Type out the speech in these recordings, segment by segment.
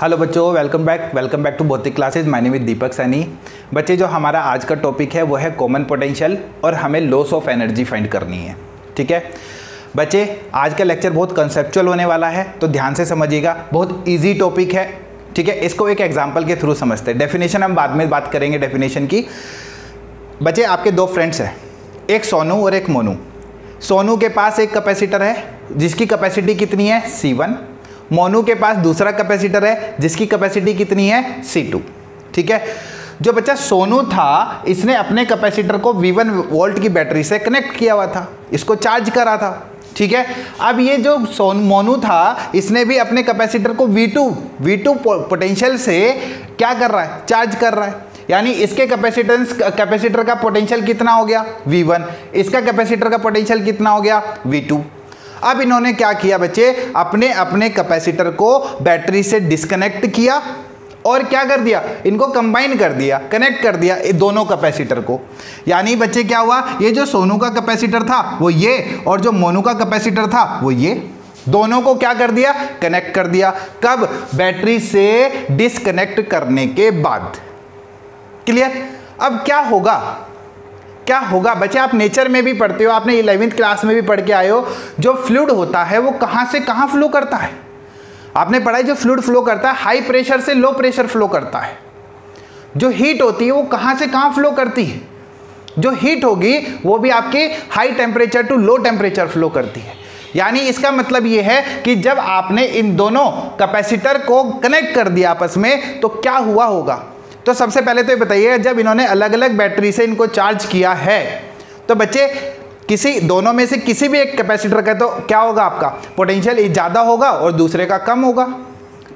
Hello बच्चों welcome back welcome back to Bhautik classes my name is Deepak Saini बच्चे, जो हमारा आज का टॉपिक है, वो है कॉमन पोटेंशियल और हमें लॉस ऑफ़ एनर्जी फाइंड करनी है। ठीक है? बच्चे, आज का लेक्चर बहुत कंसेप्चुअल होने वाला है तो ध्यान से समझिएगा, बहुत इजी टॉपिक है। ठीक है? इसको एक एग्ज़ाम्पल के थ्रू समझते हैं। डेफिनेशन हम बाद में बात करेंगे डेफिनेशन की। बच्चे, आपके दो फ्रेंड्स हैं। एक सोनू और एक मोनू। सोनू के पास एक कैपेसिटर है, जिसकी कैपेसिटी कितनी है? सी वन मोनू के पास दूसरा कैपेसिटर है, जिसकी कैपेसिटी कितनी है? सी टू ठीक है? जो बच्चा सोनू था, इसने अपने कैपेसिटर को V1 वोल्ट की बैटरी से कनेक्ट किया हुआ था। इसको चार्ज करा था। ठीक है? अब ये जो सोन, मोनू था, इसने भी अपने कैपेसिटर को V2 V2 पोटेंशियल से क्या कर रहा है? चार्ज कर रहा है। यानी इसके कैपेसिटेंस कैपेसिटर का पोटेंशियल कितना हो गया? V1 इसका कैपेसिटर का पोटेंशियल कितना हो गया? V2 अब इन्होंने क्या किया बच्चे? अपने अपने कैपेसिटर को बैटरी से डिस्कनेक्ट किया और क्या कर दिया? इनको कंबाइन कर दिया कनेक्ट कर दिया दोनों कैपेसिटर को। यानी बच्चे क्या हुआ? ये जो सोनू का कैपेसिटर था, वो ये और जो मोनू का कैपेसिटर था, वो ये। दोनों को क्या कर दिया? कनेक्ट कर दिया। कब? बैटरी से डिसकनेक्ट करने के बाद। क्लियर अब क्या होगा? क्या होगा? बच्चे, आप नेचर में भी पढ़ते हो, आपने इलेवेंथ क्लास में भी पढ़ के आए हो, जो फ्लूड होता है, वो कहाँ से कहाँ फ्लो करता है? आपने पढ़ा है जो फ्लूड फ्लो करता है हाई प्रेशर से लो प्रेशर फ्लो करता है। जो हीट होती है, वो कहाँ से कहाँ फ्लो करती है? जो हीट होगी, वो भी आपकी high temperature to low temperature flow करती है। यानी इसका मतलब ये है कि जब आपने इन दोनों कैपेसिटर को कनेक्ट कर दिया आपस में तो क्या हुआ होगा? तो सबसे पहले तो ये बताइए, जब इन्होंने अलग अलग बैटरी से इनको चार्ज किया है तो बच्चे, किसी, दोनों में से किसी भी एक कैपेसिटर का तो क्या होगा आपका? पोटेंशियल ज़्यादा होगा और दूसरे का कम होगा।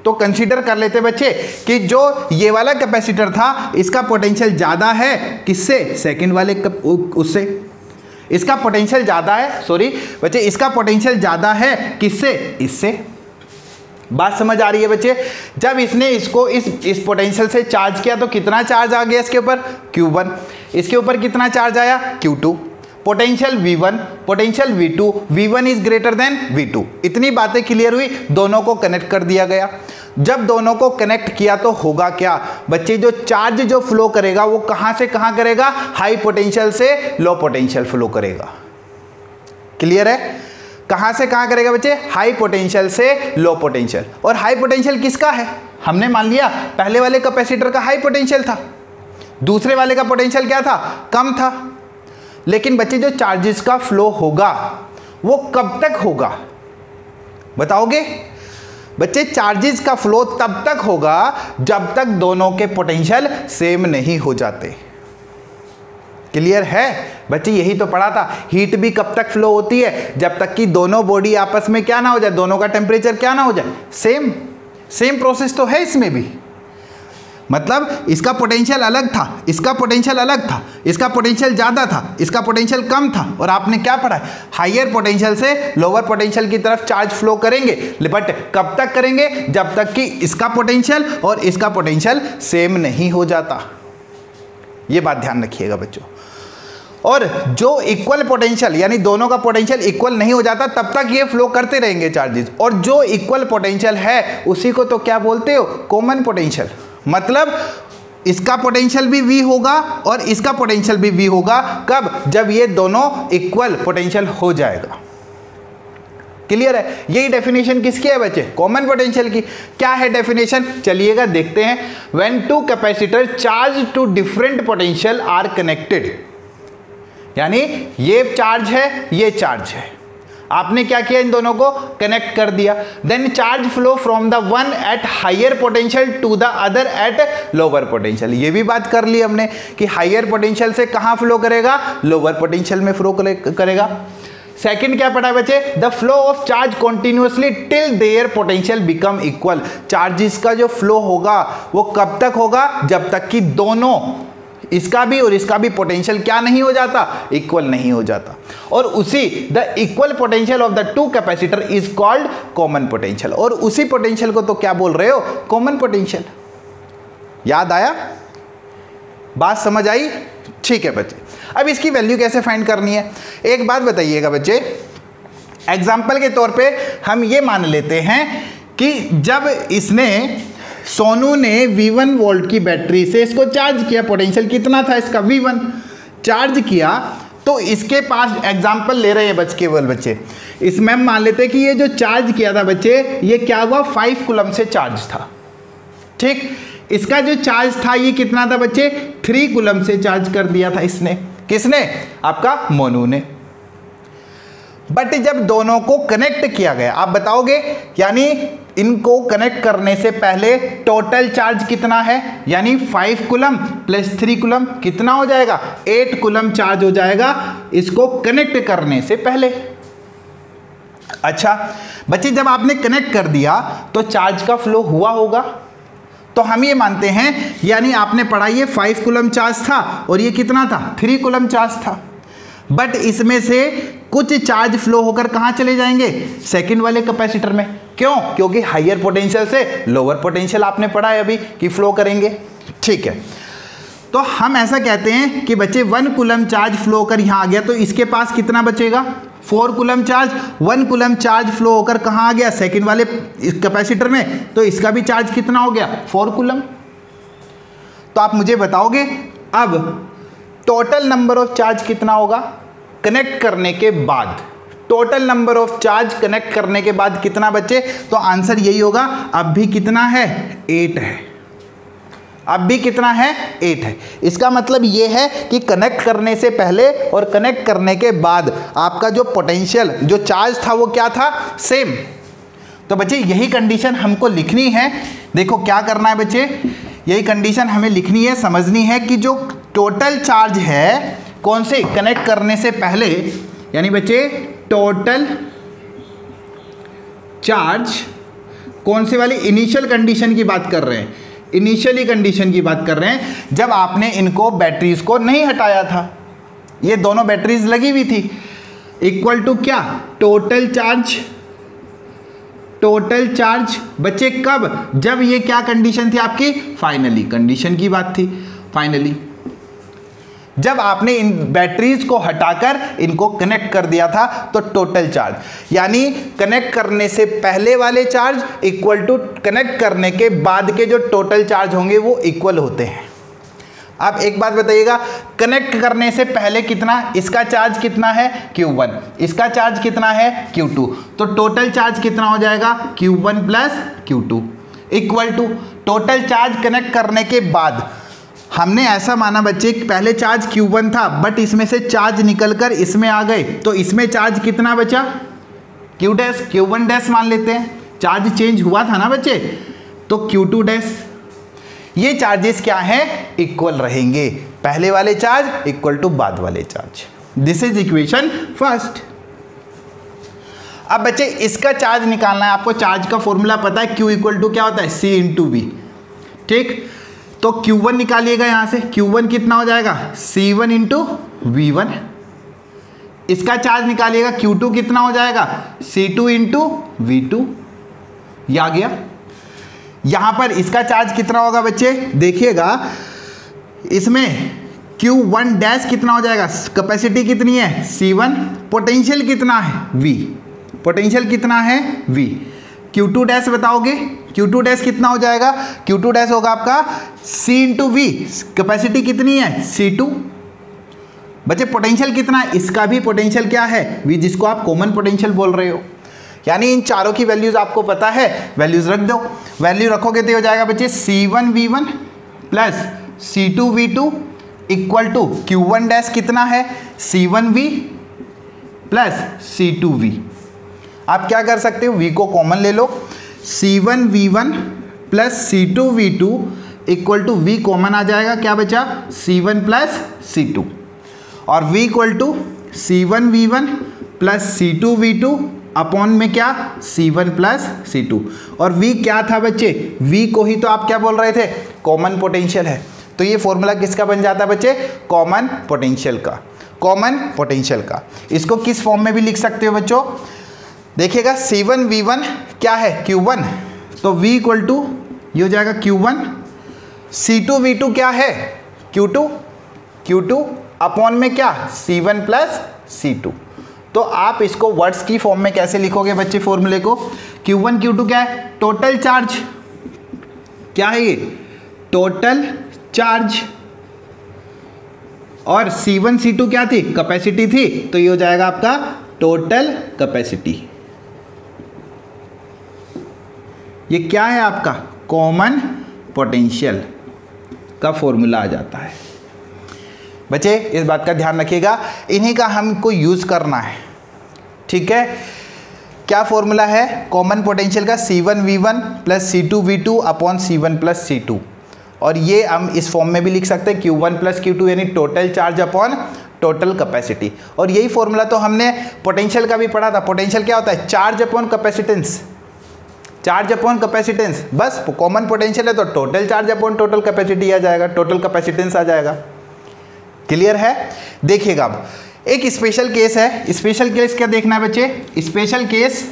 तो कंसीडर कर लेते बच्चे कि जो ये वाला कैपेसिटर था, इसका पोटेंशियल ज़्यादा है किससे? सेकंड वाले उससे। इसका पोटेंशियल ज़्यादा है, सॉरी, बच्चे, इसका पोटेंशियल ज़्यादा है किससे? इससे। बात समझ आ रही है बच्चे? जब इसने इसको इस इस पोटेंशियल से चार्ज किया तो कितना चार्ज आ गया इसके ऊपर? Q1 इसके ऊपर कितना चार्ज आया? Q2 potential V1 potential V2 V1 is greater than V2 इतनी बातें क्लियर हुई, दोनों को कनेक्ट कर दिया गया। जब दोनों को कनेक्ट किया तो होगा क्या? बच्चे, जो चार्ज जो फ्लो करेगा, वो कहाँ से कहाँ करेगा? हाई पोटेंशियल से लो पोटेंशियल फ्लो करेगा। क्लियर है? कहाँ से कहाँ करेगा बच्चे? हाई पोटेंशियल से लो पोटेंशियल और हाई पोटेंशियल किसका है? हमने मान लिया, पहले वाले कैपेसिटर का हाई पोटेंशियल था। दूसरे वाले का पोटेंशियल क्या था? कम था। लेकिन बच्चे, जो चार्जेस का फ्लो होगा, वो कब तक होगा? बताओगे? बच्चे चार्जेस का फ्लो तब तक होगा जब तक दोनों के पोटेंशियल सेम नहीं हो जाते। क्लियर है? बच्चे, यही तो पढ़ा था। हीट भी कब तक फ्लो होती है? जब तक कि दोनों बॉडी आपस में क्या ना हो जाए, दोनों का टेम्परेचर क्या ना हो जाए। सेम सेम प्रोसेस तो है इसमें भी। मतलब इसका पोटेंशियल अलग था, इसका पोटेंशियल अलग था, इसका पोटेंशियल ज़्यादा था, इसका पोटेंशियल कम था। और आपने क्या पढ़ा है? हाइयर पोटेंशियल से लोअर पोटेंशियल की तरफ़ चार्ज फ्लो करेंगे। बट कब तक करेंगे? जब तक कि इसका पोटेंशियल और इसका पोटेंशियल सेम नहीं हो जाता। ये बात ध्यान रखिएगा बच्चों। और जो इक्वल पोटेंशियल यानी दोनों का पोटेंशियल इक्वल नहीं हो जाता, तब तक ये फ्लो करते रहेंगे चार्जेस और जो इक्वल पोटेंशियल है, उसी को तो क्या बोलते हो? कॉमन पोटेंशियल मतलब इसका पोटेंशियल भी वी होगा और इसका पोटेंशियल भी वी होगा। कब? जब ये दोनों इक्वल पोटेंशियल हो जाएगा। क्लियर है? यही डेफिनेशन किसकी है बच्चे? कॉमन पोटेंशियल की। क्या है डेफिनेशन चलिएगा, देखते हैं। When two capacitor charge to different potential are connected यानी ये चार्ज है, ये चार्ज है। आपने क्या किया इन दोनों को? कनेक्ट कर दिया। Then charge flow from the one at higher potential to the other at lower potential ये भी बात कर ली हमने कि हाइयर पोटेंशियल से कहाँ फ्लो करेगा? लोअर पोटेंशियल में फ्लो करेगा। सेकंड क्या पढ़ा बच्चे? The flow of charge continuously till their potential become equal charges का जो फ्लो होगा, वो कब तक होगा? जब तक कि दोनों इसका भी और इसका भी पोटेंशियल क्या नहीं हो जाता? इक्वल नहीं हो जाता। और उसी the equal potential of the two capacitor is called common potential और उसी पोटेंशियल को तो क्या बोल रहे हो? कॉमन पोटेंशियल याद आया? बात समझ आई? ठीक है बच्चे। अब इसकी वैल्यू कैसे फाइंड करनी है? एक बात बताइएगा बच्चे। एग्ज़ाम्पल के तौर पे हम ये मान लेते हैं कि जब इसने सोनू ने V1 वोल्ट की बैटरी से इसको चार्ज किया पोटेंशियल कितना था इसका? V1 चार्ज किया तो इसके पास एग्ज़ाम्पल ले रहे हैं बच केवल बच्चे। इसमें हम मान लेते हैं कि ये जो चार्ज किया था बच्चे, ये क्या हुआ? फाइव कुलम से चार्ज था। ठीक? इसका जो चार्ज था, ये कितना था बच्चे? थ्री कुलम से चार्ज कर दिया था इसने। किसने? आपका मोनू ने। बट जब दोनों को कनेक्ट किया गया, आप बताओगे? यानी इनको कनेक्ट करने से पहले टोटल चार्ज कितना है? यानी five coulomb plus three coulomb कितना हो जाएगा? एट कुलम चार्ज हो जाएगा इसको कनेक्ट करने से पहले। अच्छा बच्चे, जब आपने कनेक्ट कर दिया तो चार्ज का फ्लो हुआ होगा। तो हम ये मानते हैं, यानी आपने पढ़ा, ये फाइव कुलम चार्ज था और ये कितना था? थ्री कुलम चार्ज था। बट इसमें से कुछ चार्ज फ्लो होकर कहाँ चले जाएँगे? सेकंड वाले कैपेसिटर में। क्यों? क्योंकि हाइयर पोटेंशियल से लोअर पोटेंशियल आपने पढ़ा है अभी कि फ्लो करेंगे। ठीक है। तो हम ऐसा कहते हैं कि बच्चे वन कुलम चार्ज फ्लो कर यहाँ आ गया तो इसके पास कितना बचेगा? Four coulomb charge one coulomb charge flow होकर कहाँ आ गया? सेकंड वाले कैपेसिटर में। तो इसका भी चार्ज कितना हो गया? फोर कुलम तो आप मुझे बताओगे, अब टोटल नंबर ऑफ़ चार्ज कितना होगा? कनेक्ट करने के बाद। Total number of charge connect करने के बाद कितना बचे? तो आंसर यही होगा, अब भी कितना है? एट है। अब भी कितना है? एट है। इसका मतलब ये है कि कनेक्ट करने से पहले और कनेक्ट करने के बाद आपका जो पोटेंशियल जो चार्ज था वो क्या था? सेम तो बच्चे, यही कंडीशन हमको लिखनी है। देखो क्या करना है बच्चे? यही कंडीशन हमें लिखनी है, समझनी है कि जो टोटल चार्ज है कौन से? कनेक्ट करने से पहले, यानी बच्चे, टोटल चार्ज कौन से वाली? इनिशियल कंडीशन की बात कर रहे हैं। इनिशियली कंडीशन की बात कर रहे हैं। जब आपने इनको बैटरीज को नहीं हटाया था, ये दोनों बैटरीज लगी हुई थी, इक्वल टू क्या? Total charge. टोटल चार्ज बच्चे कब? जब ये क्या कंडीशन थी आपकी? फाइनली, कंडीशन की बात थी, फाइनली। जब आपने इन बैटरीज को हटाकर इनको कनेक्ट कर दिया था तो टोटल चार्ज यानी कनेक्ट करने से पहले वाले चार्ज इक्वल टू कनेक्ट करने के बाद के जो टोटल चार्ज होंगे, वो इक्वल होते हैं. आप एक बात बताइएगा कनेक्ट करने से पहले कितना, इसका चार्ज कितना है? Q1 इसका चार्ज कितना है? Q2 तो टोटल चार्ज कितना हो जाएगा? Q1 one plus Q2 equal to total charge connect करने के बाद हमने ऐसा माना बच्चे पहले चार्ज Q1 था बट इसमें से चार्ज निकलकर इसमें आ गए। तो इसमें चार्ज कितना बचा? Q dash, Q one dash मान लेते हैं। चार्ज चेंज हुआ था ना बच्चे? तो Q2 डैश। ये चार्जेस क्या हैं? इक्वल रहेंगे। पहले वाले चार्ज इक्वल टू बाद वाले charge. This is equation first अब बच्चे, इसका चार्ज निकालना है। आपको चार्ज का फॉर्मूला पता है, Q इक्वल टू क्या होता है? C इंटू वी ठीक? तो Q1 निकालिएगा यहाँ से। Q1 कितना हो जाएगा? C1 one into V one इसका चार्ज निकालिएगा। Q2 कितना हो जाएगा? C2 two into V two आ गया। यहाँ पर इसका चार्ज कितना होगा बच्चे? देखिएगा। इसमें Q1 डैश कितना हो जाएगा? कैपेसिटी कितनी है? C1 पोटेंशियल कितना है? V पोटेंशियल कितना है? V Q2 डैश बताओगे? Q2 डैश कितना हो जाएगा? क्यू टू डैश होगा आपका C इंटू वी कैपेसिटी कितनी है? C2 बच्चे पोटेंशियल कितना है? इसका भी पोटेंशियल क्या है? V, जिसको आप कॉमन पोटेंशियल बोल रहे हो। यानी इन चारों की वैल्यूज़ आपको पता है। वैल्यूज़ रख दो। वैल्यू रखोगे तो हो जाएगा बच्चे C one V one plus C two V two equal to Q one dash कितना है? C one V plus C two V आप क्या कर सकते हो? वी को कॉमन ले लो। C one V one plus C two V two equal to V common आ जाएगा। क्या बचा? C one plus C two और v equal to C one V one plus C two V two upon में क्या? C one plus C two और v क्या था बच्चे? V को ही तो आप क्या बोल रहे थे? कॉमन पोटेंशियल है। तो ये फॉर्मूला किसका बन जाता है बच्चे? कॉमन पोटेंशियल का। कॉमन पोटेंशियल का। इसको किस फॉर्म में भी लिख सकते हो बच्चों? देखिएगा सी वन वी वन क्या है? क्यू वन तो v इक्वल टू ये हो जाएगा Q one C two V two क्या है? Q two Q two upon में क्या? C one plus C two तो आप इसको वर्ड्स की फॉर्म में कैसे लिखोगे बच्चे फॉर्मूले को? क्यू वन क्यू टू क्या है? टोटल चार्ज क्या है ये? टोटल चार्ज और C1 C2 क्या थी? कैपेसिटी थी। तो ये हो जाएगा आपका टोटल कैपेसिटी ये क्या है आपका? कॉमन पोटेंशियल का फॉर्मूला आ जाता है। बच्चे, इस बात का ध्यान रखिएगा। इन्हीं का हमको यूज़ करना है। ठीक है? क्या फॉर्मूला है? कॉमन पोटेंशियल का C one V one plus C two V two upon C one plus C two और ये हम इस फॉर्म में भी लिख सकते हैं Q one plus Q two यानी total charge upon total capacity और यही फॉर्मूला तो हमने पोटेंशियल का भी पढ़ा था। पोटेंशियल क्या होता है? Charge upon capacitance charge upon capacitance बस कॉमन पोटेंशियल है तो total charge upon total capacity आ जाएगा टोटल कैपेसिटेंस आ जाएगा। क्लियर है? देखिएगा अब। एक स्पेशल केस है। स्पेशल केस क्या देखना है बच्चे? स्पेशल केस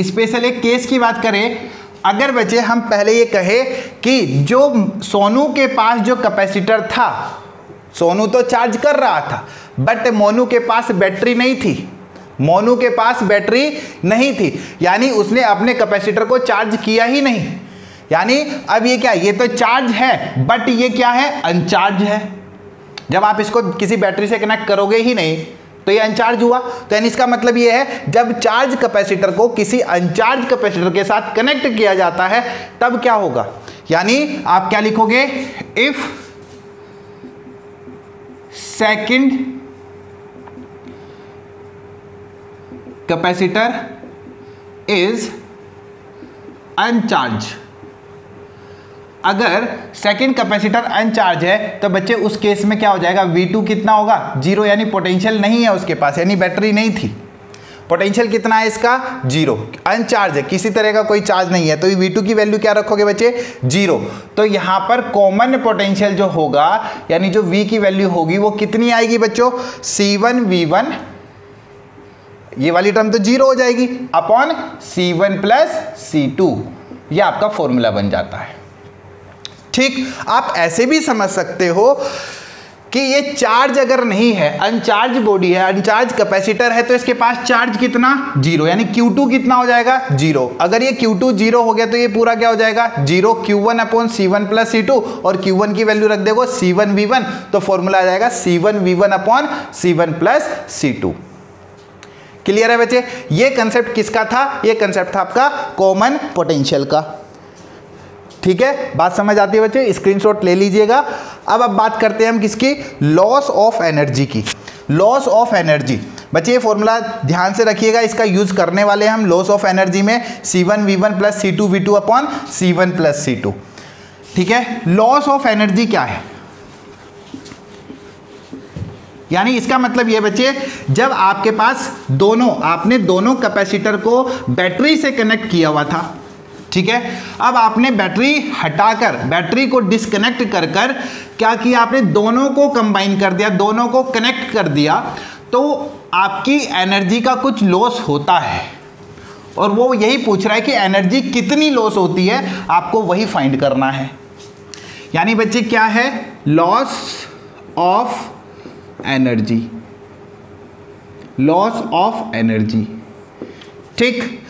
स्पेशल एक केस की बात करें। अगर बच्चे हम पहले ये कहे कि जो सोनू के पास जो कैपेसिटर था, सोनू तो चार्ज कर रहा था बट मोनू के पास बैटरी नहीं थी। मोनू के पास बैटरी नहीं थी। यानी उसने अपने कैपेसिटर को चार्ज किया ही नहीं। यानी अब ये क्या, ये तो चार्ज है, बट ये क्या है? अनचार्ज है। जब आप इसको किसी बैटरी से कनेक्ट करोगे ही नहीं तो ये अनचार्ज हुआ। तो यानी इसका मतलब ये है, जब चार्ज कैपेसिटर को किसी अनचार्ज कैपेसिटर के साथ कनेक्ट किया जाता है, तब क्या होगा? यानी आप क्या लिखोगे? If second capacitor is uncharge अगर सेकंड कैपेसिटर अनचार्ज है तो बच्चे उस केस में क्या हो जाएगा? V2 कितना होगा? ज़ीरो यानी पोटेंशियल नहीं है उसके पास, यानी बैटरी नहीं थी। पोटेंशियल कितना है इसका? ज़ीरो अनचार्ज है, किसी तरह का कोई चार्ज नहीं है। तो V2 की वैल्यू क्या रखोगे बच्चे? ज़ीरो तो यहाँ पर कॉमन पोटेंशियल जो होगा, यानी जो V की वैल्यू होगी, वो कितनी आएगी बच्चों? सी वन वी वन ये वाली टर्म तो ज़ीरो हो जाएगी upon C one plus C two यह आपका फॉर्मूला बन जाता है। ठीक, आप ऐसे भी समझ सकते हो कि ये चार्ज अगर नहीं है अनचार्ज बॉडी है अनचार्ज कैपेसिटर है तो इसके पास चार्ज कितना? ज़ीरो यानी Q2 कितना हो जाएगा? ज़ीरो अगर ये Q2 ज़ीरो हो गया तो ये पूरा क्या हो जाएगा? Zero Q1 one upon C one plus C two और Q1 की वैल्यू रख देगो सी वन वी वन तो फॉर्मूला आ जाएगा C one V one upon C one plus C two clear है बच्चे? ये कंसेप्ट किसका था? ये कंसेप्ट था आपका कॉमन पोटेंशियल का। ठीक है? बात समझ आती है बच्चे? स्क्रीनशॉट ले लीजिएगा। अब अब बात करते हैं हम किसकी? लॉस ऑफ़ एनर्जी की। लॉस ऑफ़ एनर्जी बच्चे, ये फॉर्मूला ध्यान से रखिएगा। इसका यूज़ करने वाले हम लॉस ऑफ़ एनर्जी में। C one V one plus C two V two upon C one plus C two ठीक है? लॉस ऑफ़ एनर्जी क्या है? यानी इसका मतलब ये बच्चे, जब आपके पास दोनों, आपने दोनों कैपेसिटर को बैटरी से कनेक्ट किया हुआ था, ठीक है? अब आपने बैटरी हटाकर, बैटरी को डिसकनेक्ट कर कर, क्या किया आपने? दोनों को कंबाइन कर दिया, दोनों को कनेक्ट कर दिया तो आपकी एनर्जी का कुछ लॉस होता है। और वो यही पूछ रहा है कि एनर्जी कितनी लॉस होती है, आपको वही फाइंड करना है। यानी बच्चे, क्या है? Loss of energy loss of energy ठीक।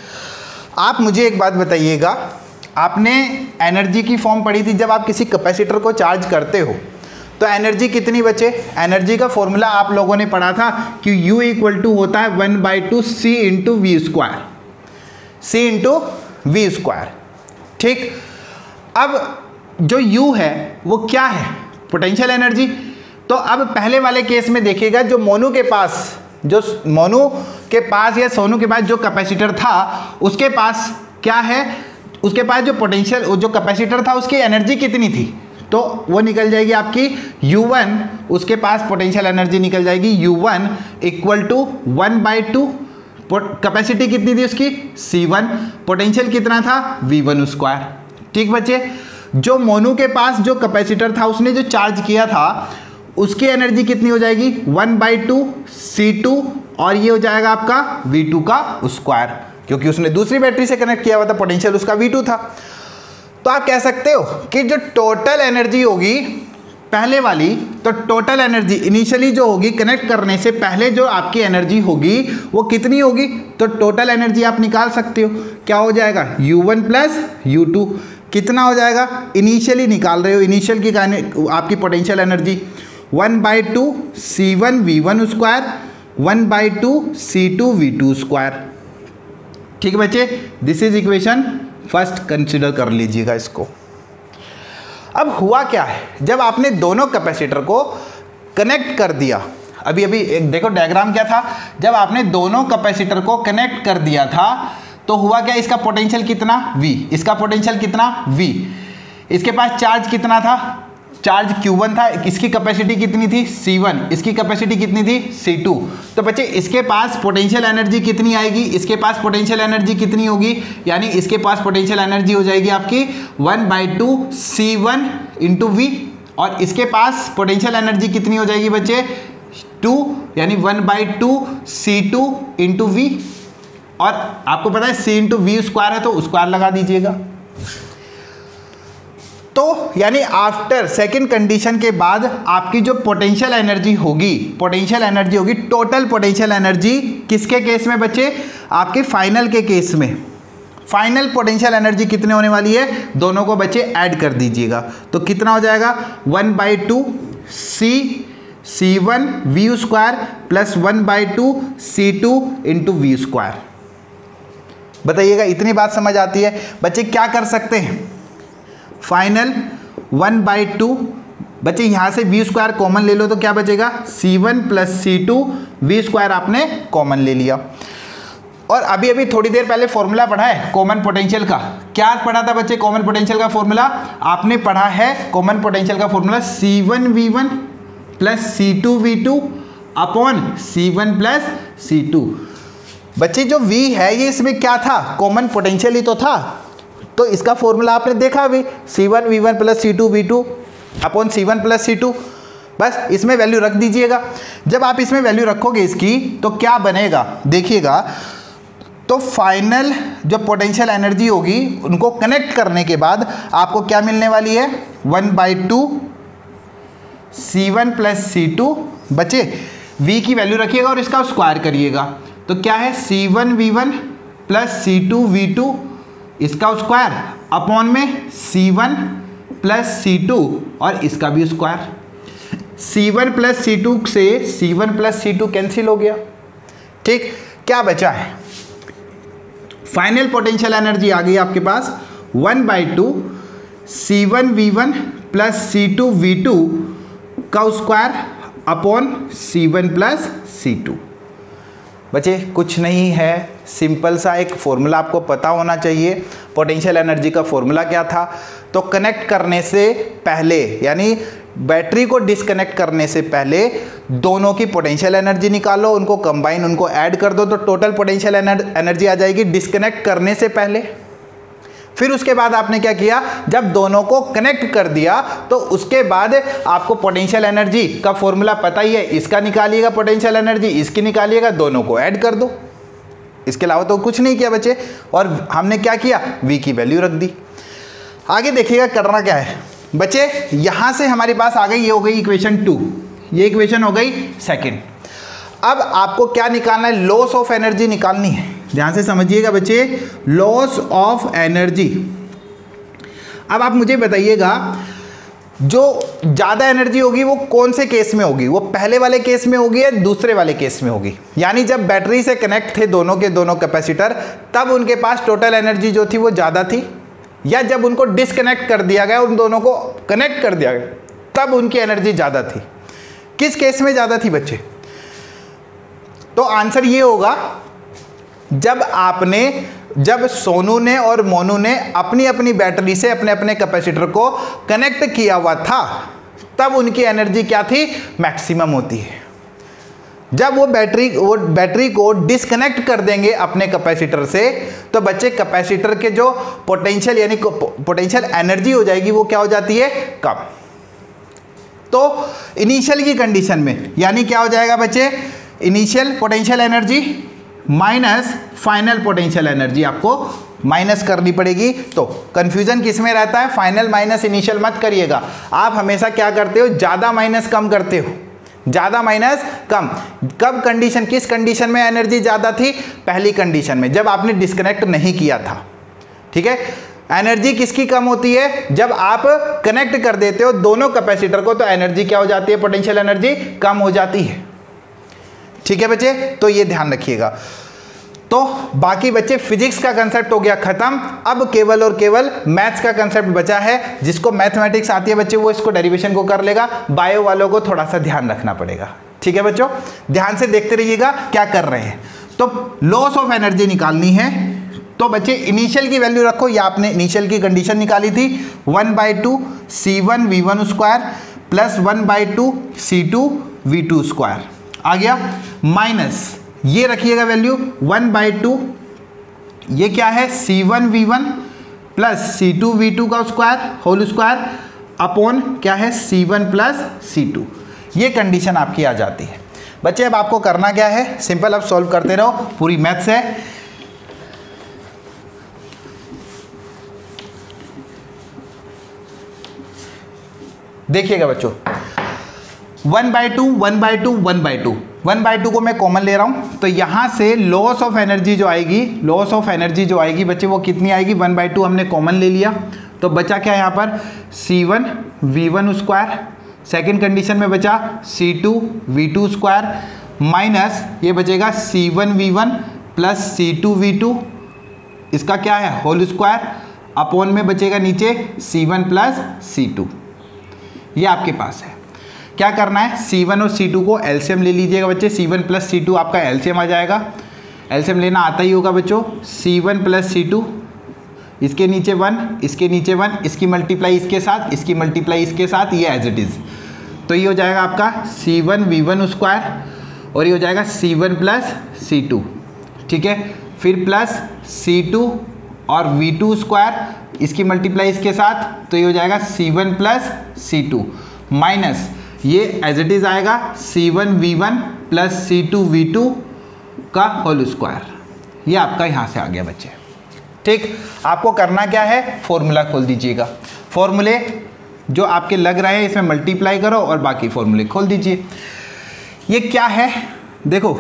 आप मुझे एक बात बताइएगा। आपने एनर्जी की फॉर्म पढ़ी थी जब आप किसी कैपेसिटर को चार्ज करते हो। तो एनर्जी कितनी बचे? एनर्जी का फॉर्मूला आप लोगों ने पढ़ा था कि U इक्वल टू होता है one by two C into V square C into V square ठीक। अब जो U है, वो क्या है? पोटेंशियल एनर्जी तो अब पहले वाले केस में देखिएगा, जो मोनू के पास, जो मोनू के पास या सोनू के पास जो कैपेसिटर था, उसके पास क्या है? उसके पास जो पोटेंशियल जो कैपेसिटर था, उसकी एनर्जी कितनी थी? तो वो निकल जाएगी आपकी U1 उसके पास पोटेंशियल एनर्जी निकल जाएगी U1 one equal to one by two capacity कितनी थी उसकी? C1 पोटेंशियल कितना था? V1 वन स्क्वायर ठीक बच्चे? जो मोनू के पास जो कैपेसिटर था, उसने जो चार्ज किया था उसकी एनर्जी कितनी हो जाएगी? One by two, C two, और ये हो जाएगा आपका वी टू का स्क्वायर। क्योंकि उसने दूसरी बैटरी से कनेक्ट किया हुआ था, पोटेंशियल उसका वी टू था। तो आप कह सकते हो कि जो टोटल एनर्जी होगी पहले वाली तो टोटल एनर्जी इनिशियली जो होगी कनेक्ट करने से पहले जो आपकी एनर्जी होगी, वो कितनी होगी? तो टोटल एनर्जी आप निकाल सकते हो। क्या हो जाएगा? U1 वन प्लस यू कितना हो जाएगा? इनिशियली निकाल रहे हो, इनिशियल की आपकी potential energy. One by two C one V one square, one by two C two V two square. ठीक है बच्चे? This is equation first consider कर लीजिएगा इसको। अब हुआ क्या है? जब आपने दोनों कैपेसिटर को कनेक्ट कर दिया, अभी अभी, एक देखो डायग्राम क्या था? जब आपने दोनों कैपेसिटर को कनेक्ट कर दिया था तो हुआ क्या इसका पोटेंशियल कितना? V. इसका पोटेंशियल कितना? V. इसके पास चार्ज कितना था? चार्ज Q1 था, इसकी कैपेसिटी कितनी थी? C1 इसकी कैपेसिटी कितनी थी? C2 तो बच्चे, इसके पास पोटेंशियल एनर्जी कितनी आएगी? इसके पास पोटेंशियल एनर्जी कितनी होगी? यानी इसके पास पोटेंशियल एनर्जी हो जाएगी आपकी one by two C one into V और इसके पास पोटेंशियल एनर्जी कितनी हो जाएगी बच्चे? टू यानी one by two C two into V और आपको पता है सी इंटू वी स्क्वायर है तो स्क्वायर लगा दीजिएगा। तो यानी आफ्टर सेकेंड कंडीशन के बाद आपकी जो पोटेंशियल एनर्जी होगी पोटेंशियल एनर्जी होगी टोटल पोटेंशियल एनर्जी किसके केस में बच्चे? आपके फाइनल के केस में। फाइनल पोटेंशियल एनर्जी कितने होने वाली है? दोनों को बच्चे ऐड कर दीजिएगा। तो कितना हो जाएगा? One by two C C one V square plus one by two C two into V square बताइएगा, इतनी बात समझ आती है। बच्चे क्या कर सकते हैं? Final one by two. बच्चे, यहाँ से वी स्क्वायर कॉमन ले लो तो क्या बचेगा? C one plus C two V square आपने कॉमन ले लिया। और अभी अभी थोड़ी देर पहले फॉर्मूला पढ़ा है कॉमन पोटेंशियल का। क्या पढ़ा था बच्चे कॉमन पोटेंशियल का फॉर्मूला आपने पढ़ा है कॉमन पोटेंशियल का formula C one V one plus C two V two upon C one plus C two बच्चे, जो v है, ये इसमें क्या था? कॉमन पोटेंशियल ही तो था। तो इसका फॉर्मूला आपने देखा अभी C one V one plus C two V two upon C one plus C two बस इसमें वैल्यू रख दीजिएगा। जब आप इसमें वैल्यू रखोगे इसकी तो क्या बनेगा? देखिएगा तो फाइनल जो पोटेंशियल एनर्जी होगी, उनको कनेक्ट करने के बाद आपको क्या मिलने वाली है? One by two C one plus C two बचे। V की वैल्यू रखिएगा और इसका स्क्वायर करिएगा। तो क्या है? C one V one plus C two V two इसका स्क्वायर अपॉन में C one plus C two और इसका भी square. C one plus C two से C one plus C two cancel हो गया। ठीक, क्या बचा है? फाइनल पोटेंशियल एनर्जी आ गई आपके पास। One by two C one V one plus C two V two का square upon C one plus C two बच्चे, कुछ नहीं है। सिंपल सा एक फॉर्मूला आपको पता होना चाहिए, पोटेंशियल एनर्जी का फॉर्मूला क्या था? तो कनेक्ट करने से पहले, यानी बैटरी को डिसकनेक्ट करने से पहले दोनों की पोटेंशियल एनर्जी निकालो, उनको कंबाइन उनको ऐड कर दो तो टोटल पोटेंशियल एनर्जी आ जाएगी डिसकनेक्ट करने से पहले। फिर उसके बाद आपने क्या किया? जब दोनों को कनेक्ट कर दिया तो उसके बाद आपको पोटेंशियल एनर्जी का फॉर्मूला पता ही है। इसका निकालिएगा पोटेंशियल एनर्जी इसकी निकालिएगा, दोनों को ऐड कर दो। इसके अलावा तो कुछ नहीं किया बच्चे। और हमने क्या किया? वी की वैल्यू रख दी। आगे देखिएगा करना क्या है। बच्चे, यहाँ से हमारे पास आ गई, ये हो गई इक्वेशन टू ये इक्वेशन हो गई सेकेंड अब आपको क्या निकालना है? लॉस ऑफ़ एनर्जी निकालनी है। ध्यान से समझिएगा बच्चे लॉस ऑफ़ एनर्जी अब आप मुझे बताइएगा, जो ज़्यादा एनर्जी होगी वो कौन से केस में होगी? वो पहले वाले केस में होगी या दूसरे वाले केस में होगी? यानी जब बैटरी से कनेक्ट थे दोनों के दोनों कैपेसिटर तब उनके पास टोटल एनर्जी जो थी वो ज़्यादा थी? या जब उनको डिसकनेक्ट कर दिया गया, उन दोनों को कनेक्ट कर दिया गया, तब उनकी एनर्जी ज़्यादा थी। किस केस में ज़्यादा थी बच्चे? तो आंसर ये होगा जब आपने, जब सोनू ने और मोनू ने अपनी अपनी बैटरी से अपने अपने कैपेसिटर को कनेक्ट किया हुआ था, तब उनकी एनर्जी क्या थी? मैक्सिमम होती है। जब वो बैटरी वो बैटरी को डिसकनेक्ट कर देंगे अपने कैपेसिटर से तो बच्चे कैपेसिटर के जो पोटेंशियल यानी पोटेंशियल एनर्जी हो जाएगी, वो क्या हो जाती है? कम। तो इनिशियल की कंडीशन में, यानी क्या हो जाएगा बच्चे? Initial potential energy minus final potential energy आपको माइनस करनी पड़ेगी। तो कंफ्यूजन किसमें रहता है? फाइनल माइनस इनिशियल मत करिएगा। आप हमेशा क्या करते हो? ज़्यादा माइनस कम करते हो। ज़्यादा माइनस कम। कब कंडीशन किस कंडीशन में एनर्जी ज़्यादा थी? पहली कंडीशन में, जब आपने डिस्कनेक्ट नहीं किया था। ठीक है? एनर्जी किसकी कम होती है? जब आप कनेक्ट कर देते हो दोनों कैपेसिटर को तो एनर्जी क्या हो जाती है? पोटेंशियल एनर्जी कम हो जाती है। ठीक है बच्चे? तो ये ध्यान रखिएगा। तो बाकी बच्चे फिजिक्स का कंसेप्ट हो गया खत्म। अब केवल और केवल मैथ्स का कंसेप्ट बचा है। जिसको मैथमेटिक्स आती है बच्चे, वो इसको डेरिवेशन को कर लेगा। बायो वालों को थोड़ा सा ध्यान रखना पड़ेगा। ठीक है बच्चों? ध्यान से देखते रहिएगा क्या कर रहे हैं। तो लॉस ऑफ़ एनर्जी निकालनी है। तो बच्चे इनिशियल की वैल्यू रखो। या आपने इनिशियल की कंडीशन निकाली थी। One by two C one V one square plus one by two C two V two square आ गया। माइनस, ये रखिएगा वैल्यू, वन बाई टू, ये क्या है? C one V one plus C two V two का square, whole square, upon क्या है? C one plus C two. ये कंडीशन आपकी आ जाती है। बच्चे, अब आपको करना क्या है? सिंपल, अब सॉल्व करते रहो। पूरी मैथ्स है। देखिएगा बच्चों one by two, one by two, one by two. One by two को मैं कॉमन ले रहा हूँ। तो यहाँ से लॉस ऑफ़ एनर्जी जो आएगी लॉस ऑफ़ एनर्जी जो आएगी, बच्चे, वो कितनी आएगी? वन बाई टू हमने कॉमन ले लिया। तो बचा क्या यहाँ पर? C one V one square second condition में बचा C two V two square minus ये बचेगा C one V one plus C two V two इसका क्या है? होल स्क्वायर अपोन में बचेगा नीचे C one plus C two ये आपके पास है। क्या करना है? सी वन और सी टू को एल्शियम ले लीजिएगा बच्चे। C one plus C two आपका एल्शियम आ जाएगा। एल्शियम लेना आता ही होगा बच्चों। C one plus C two इसके नीचे वन इसके नीचे वन इसकी मल्टीप्लाई इसके साथ, इसकी मल्टीप्लाई इसके साथ, ये एज इट इज़ तो ये हो जाएगा आपका C one V one square और ये हो जाएगा C one plus C two ठीक है? फिर प्लस सी टू और वी टू स्क्वायर इसकी मल्टीप्लाई इसके साथ तो ये हो जाएगा C one plus C two minus ये एज इट इज़ आएगा C one V one plus C two V two का होल स्क्वायर ये आपका यहाँ से आ गया बच्चे। ठीक, आपको करना क्या है? फॉर्मूला खोल दीजिएगा। फॉर्मूले जो आपके लग रहे हैं, इसमें मल्टीप्लाई करो और बाकी फॉर्मूले खोल दीजिए। ये क्या है? देखो,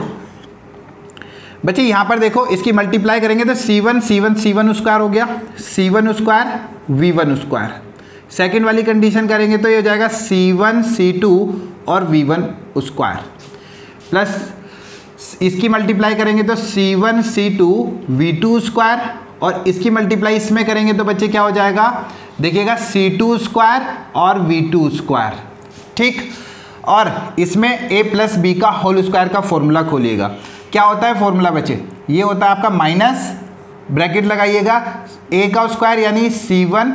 बच्चे यहाँ पर देखो, इसकी मल्टीप्लाई करेंगे तो C one C one C one square हो गया। C one square V one square second वाली कंडीशन करेंगे तो ये हो जाएगा सी वन सी टू और वी वन स्क्वायर प्लस इसकी मल्टीप्लाई करेंगे तो C one C two V two square और इसकी मल्टीप्लाई इसमें करेंगे तो बच्चे क्या हो जाएगा? देखिएगा सी टू स्क्वायर और वी टू स्क्वायर ठीक? और इसमें ए प्लस बी का होल स्क्वायर का फॉर्मूला खोलिएगा। क्या होता है फॉर्मूला बच्चे? ये होता है आपका माइनस ब्रैकेट लगाइएगा। ए का स्क्वायर यानी सी वन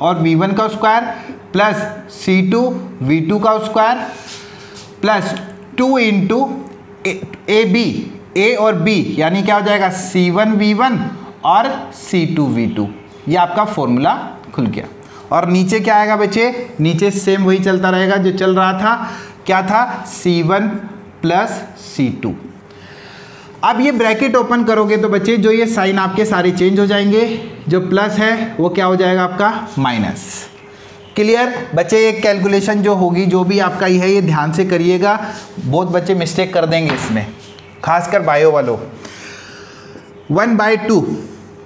और वी वन का square plus C two V two का square plus two into A B A और बी यानी क्या हो जाएगा? सी वन वी वन और सी टू वी टू ये आपका फॉर्मूला खुल गया। और नीचे क्या आएगा बच्चे? नीचे सेम वही चलता रहेगा जो चल रहा था। क्या था? C one plus C two अब ये ब्रैकेट ओपन करोगे तो बच्चे, जो ये साइन आपके सारे चेंज हो जाएँगे, जो प्लस है, वो क्या हो जाएगा आपका? माइनस क्लियर बच्चे, ये कैलकुलेशन जो होगी, जो भी आपका ये है, ये ध्यान से करिएगा। बहुत बच्चे मिस्टेक कर देंगे इसमें, खासकर बायो वालों। वन बाई टू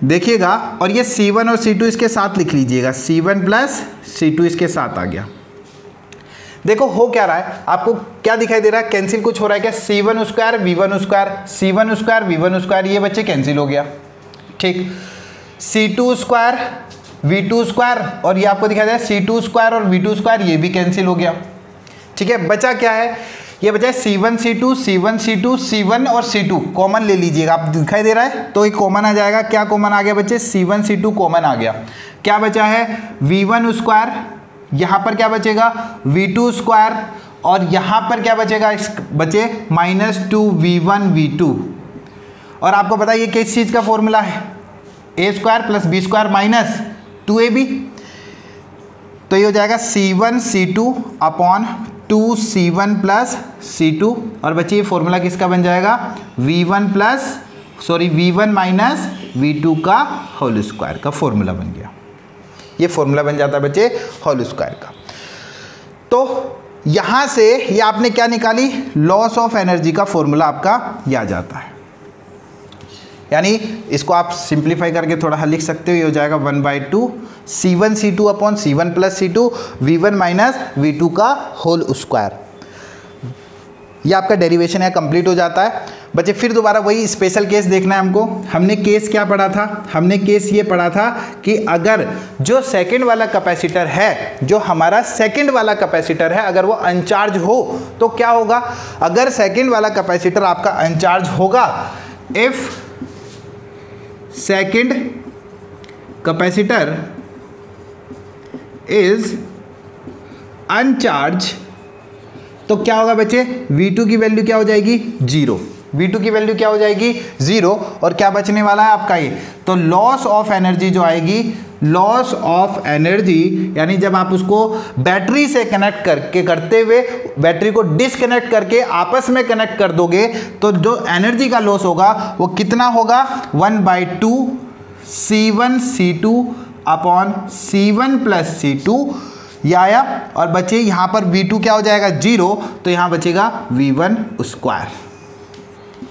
देखिएगा, और ये वन और सी टू इसके साथ लिख लीजिएगा। C one plus C two इसके साथ आ गया। देखो, हो क्या रहा है? आपको क्या दिखाई दे रहा है? कैंसिल कुछ हो रहा है क्या? C one square V one square C one square V one square ये बच्चे कैंसिल हो गया। ठीक। C two square V two square और ये आपको दिखाई दे रहा है सी टू स्क्वायर और वी टू स्क्वायर ये भी कैंसिल हो गया। ठीक है? बचा क्या है? ये बचा है C one C two C one C two C one और सी टू कॉमन ले लीजिएगा। आप दिखाई दे रहा है? तो एक कॉमन आ जाएगा। क्या कॉमन आ गया बच्चे? C one C two common आ गया। क्या बचा है? वी वन स्क्वायर यहाँ पर क्या बचेगा? वी टू स्क्वायर और यहाँ पर क्या बचेगा? बचे minus two V one V two और आपको पता है ये किस चीज़ का फॉर्मूला है? A square plus B square minus two A B तो ये हो जाएगा C one C two upon two C one plus C two और बच्चे, ये फॉर्मूला किसका बन जाएगा? V one plus sorry V one minus V two का होल स्क्वायर का फॉर्मूला बन गया। ये फॉर्मूला बन जाता है बच्चे होल स्क्वायर का। तो यहाँ से ये आपने क्या निकाली? लॉस ऑफ़ एनर्जी का फॉर्मूला आपका या जाता है। यानी इसको आप सिंप्लीफाई करके थोड़ा लिख सकते हो, ये हो जाएगा one by two C one C two upon C one plus C two V one minus V two का होल स्क्वायर ये आपका डेरिवेशन है कंप्लीट हो जाता है। बच्चे, फिर दोबारा वही स्पेशल केस देखना है हमको। हमने केस क्या पढ़ा था? हमने केस ये पढ़ा था कि अगर जो सेकंड वाला कैपेसिटर है, जो हमारा सेकंड वाला कैपेसिटर है, अगर वो अनचार्ज हो तो क्या होगा? अगर सेकंड वाला कैपेसिटर आपका अनचार्ज होगा if second capacitor is uncharge तो क्या होगा बच्चे? V2 की वैल्यू क्या हो जाएगी? ज़ीरो V2 की वैल्यू क्या हो जाएगी? ज़ीरो और क्या बचने वाला है आपका ये? तो लॉस ऑफ़ एनर्जी जो आएगी लॉस ऑफ़ एनर्जी यानी जब आप उसको बैटरी से कनेक्ट करके, करते हुए बैटरी को डिसकनेक्ट करके आपस में कनेक्ट कर दोगे तो जो एनर्जी का लॉस होगा, वो कितना होगा? One by two C one C two upon C one plus C two ये आया और बचे यहाँ पर V2 क्या हो जाएगा? ज़ीरो तो यहाँ बचेगा V1 स्क्वायर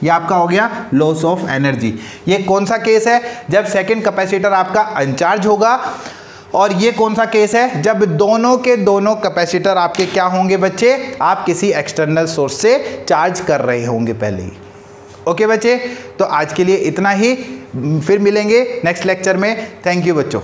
ये आपका हो गया लॉस ऑफ़ एनर्जी ये कौन सा केस है? जब सेकेंड कैपेसिटर आपका अनचार्ज होगा और ये कौन सा केस है? जब दोनों के दोनों कैपेसिटर आपके क्या होंगे बच्चे? आप किसी एक्सटर्नल सोर्स से चार्ज कर रहे होंगे पहले ही। ओके बच्चे? तो आज के लिए इतना ही। फिर मिलेंगे नेक्स्ट लेक्चर में। थैंक यू बच्चों।